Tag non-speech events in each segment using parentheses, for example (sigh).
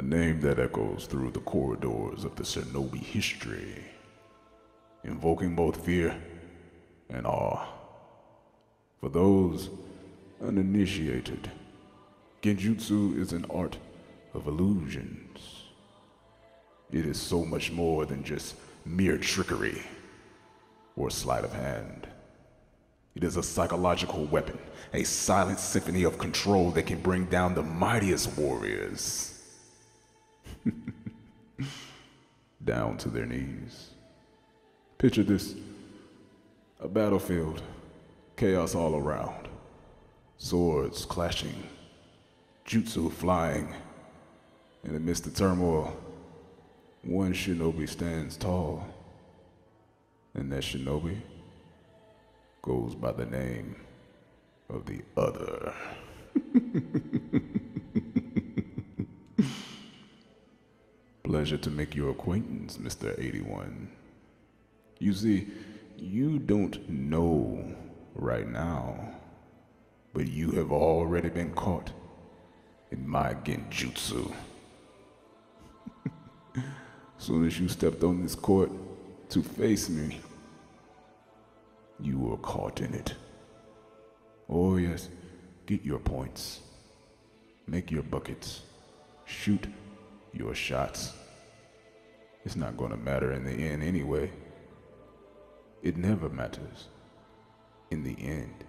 A name that echoes through the corridors of the shinobi history, invoking both fear and awe. For those uninitiated, Genjutsu is an art of illusions. It is so much more than just mere trickery or sleight of hand. It is a psychological weapon, a silent symphony of control that can bring down the mightiest warriors (laughs) down to their knees. Picture this a battlefield, chaos all around, swords clashing, jutsu flying. In the midst of turmoil, one shinobi stands tall, and that shinobi goes by the name of the other. (laughs) Pleasure to make your acquaintance, Mr. 81. You see, you don't know right now, but you have already been caught in my genjutsu. (laughs) Soon as you stepped on this court to face me, you were caught in it. Oh, yes, get your points, make your buckets, shoot your shots. It's not going to matter in the end anyway. It never matters in the end.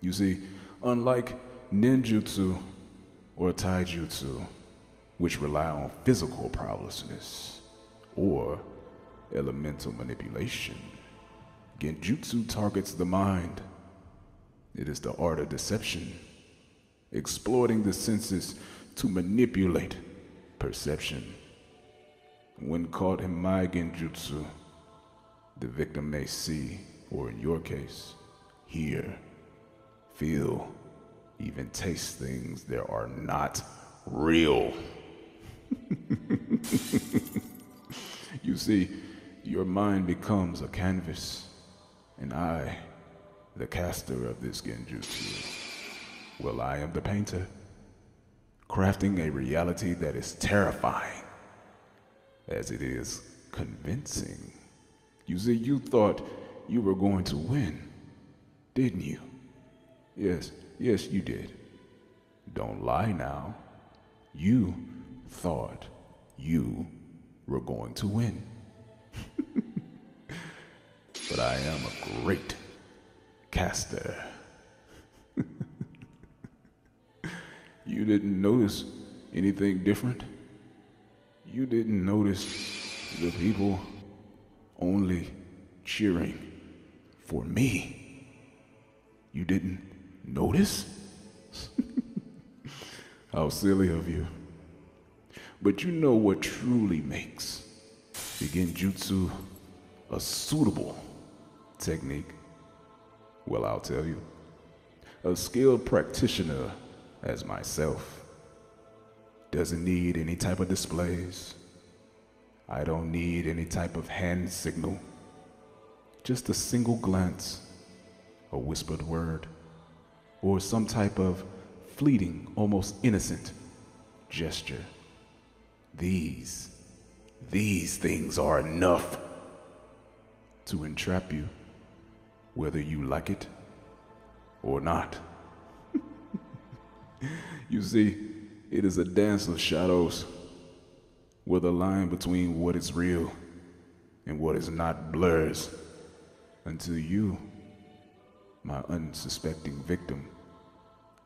You see, unlike ninjutsu or taijutsu, which rely on physical powerlessness or elemental manipulation, Genjutsu targets the mind. It is the art of deception, exploiting the senses to manipulate perception. When caught in my Genjutsu, the victim may see, or in your case, hear, feel, even taste things that are not real. (laughs) you see, your mind becomes a canvas, and I, the caster of this genjutsu, well, I am the painter, crafting a reality that is terrifying as it is convincing. You see, you thought you were going to win, didn't you? Yes, yes, you did. Don't lie now. You thought you were going to win. (laughs) but I am a great caster. (laughs) you didn't notice anything different? You didn't notice the people only cheering for me. You didn't notice? (laughs) How silly of you. But you know what truly makes the genjutsu a suitable technique? Well, I'll tell you. A skilled practitioner as myself doesn't need any type of displays. I don't need any type of hand signal. Just a single glance, a whispered word, or some type of fleeting, almost innocent gesture. These, these things are enough to entrap you, whether you like it or not. (laughs) you see, it is a dance of shadows where the line between what is real and what is not blurs until you, my unsuspecting victim,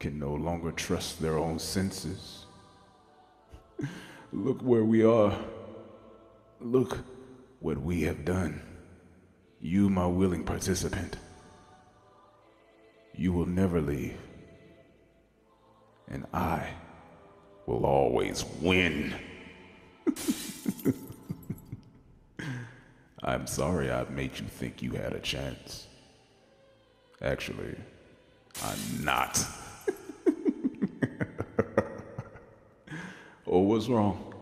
can no longer trust their own senses. (laughs) Look where we are. Look what we have done. You, my willing participant. You will never leave. And I will always win. (laughs) I'm sorry I made you think you had a chance. Actually, I'm not. (laughs) oh, what's wrong?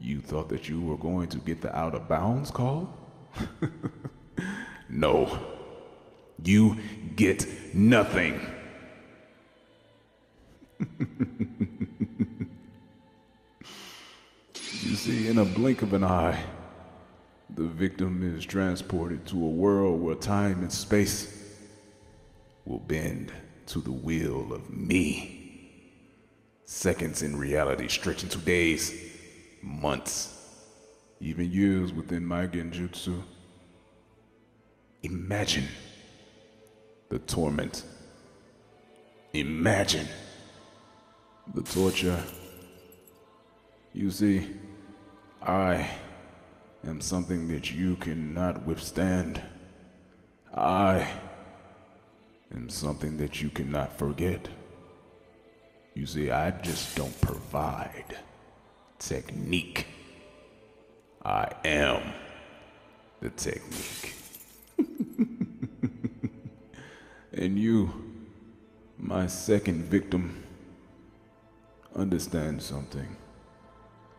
You thought that you were going to get the out of bounds call? (laughs) no. You get nothing. You see, in a blink of an eye, the victim is transported to a world where time and space will bend to the will of me. Seconds in reality stretch into days, months, even years within my genjutsu. Imagine the torment. Imagine the torture. You see, I am something that you cannot withstand. I am something that you cannot forget. You see, I just don't provide technique. I am the technique. (laughs) and you, my second victim, understand something.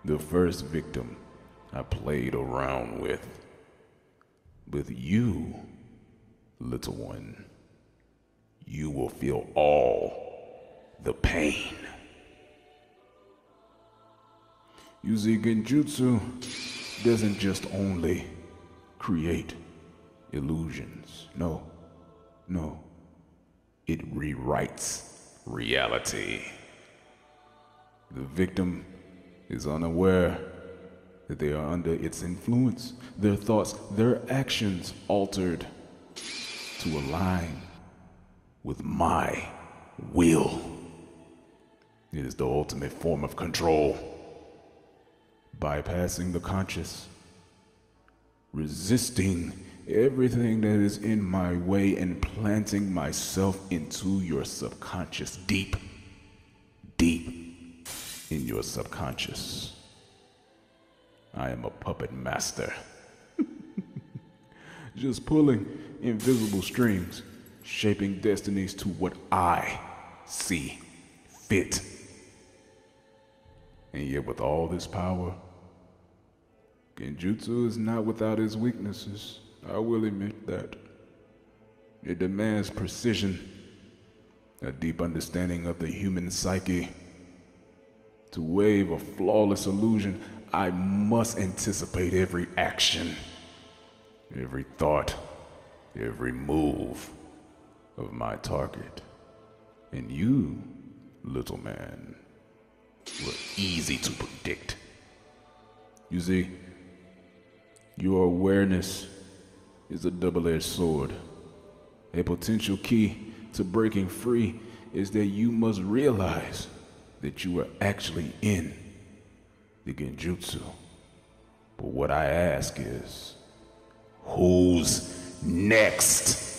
The first victim I played around with. With you, little one, you will feel all the pain. Yuzi Genjutsu doesn't just only create illusions. No, no. It rewrites reality. The victim is unaware that they are under its influence, their thoughts, their actions altered to align with my will. It is the ultimate form of control. Bypassing the conscious, resisting everything that is in my way, and planting myself into your subconscious, deep, deep your subconscious. I am a puppet master. (laughs) Just pulling invisible strings, shaping destinies to what I see fit. And yet, with all this power, Genjutsu is not without its weaknesses. I will admit that. It demands precision, a deep understanding of the human psyche. To wave a flawless illusion, I must anticipate every action, every thought, every move of my target. And you, little man, were easy to predict. You see, your awareness is a double edged sword. A potential key to breaking free is that you must realize that you are actually in the genjutsu. But what I ask is, who's next?